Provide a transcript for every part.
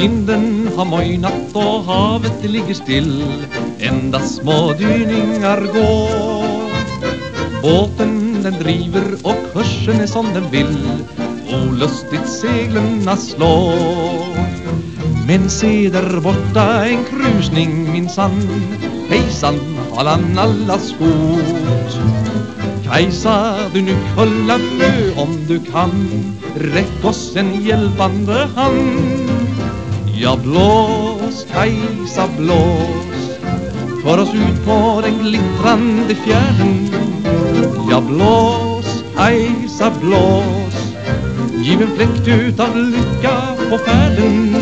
Vinden har mojnat och havet ligger still. Endast små dyningar går. Båten den driver och kursen är som den vill. Olustigt seglen slår. Men se där borta en krusning minsann Hejsan, halan alla skot. Kajsa, du nu kulla frö om du kan. Räck oss en hjälpande hand. Ja, blås, Kajsa, blås. För oss ut på den glittrande fjärden. Ja, blås, Kajsa, blås. Giv en fläkt utav lycka på färden.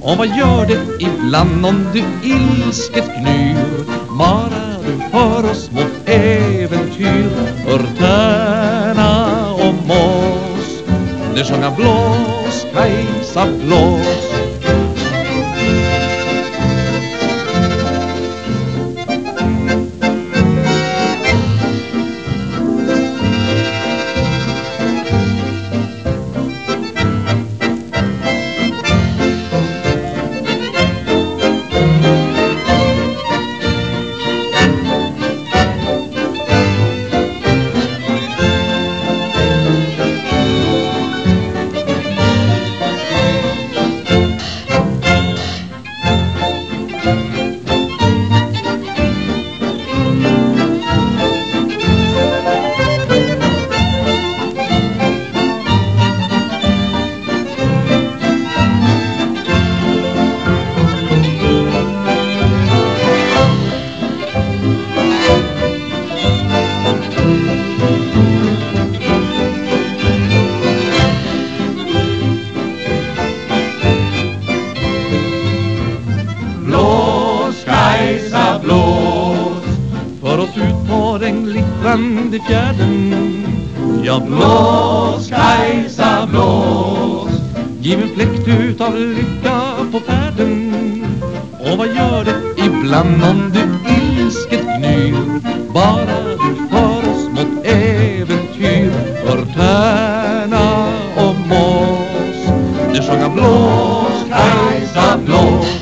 Och vad gör det ibland om du ilsket gnyr? Bara du för oss mot äventyr? För tärna och mås. Det sjunga blås, Kajsa, Blås, För oss ut på den glittrande fjärden. Ja, blås, Kajsa, blås. Giv en fläkt utav lycka på färden. Och vad gör det ibland om du ilsket gnyr? Bara du för oss mot äventyr. För tärna och mås Du sjunga blås, Kajsa, blås.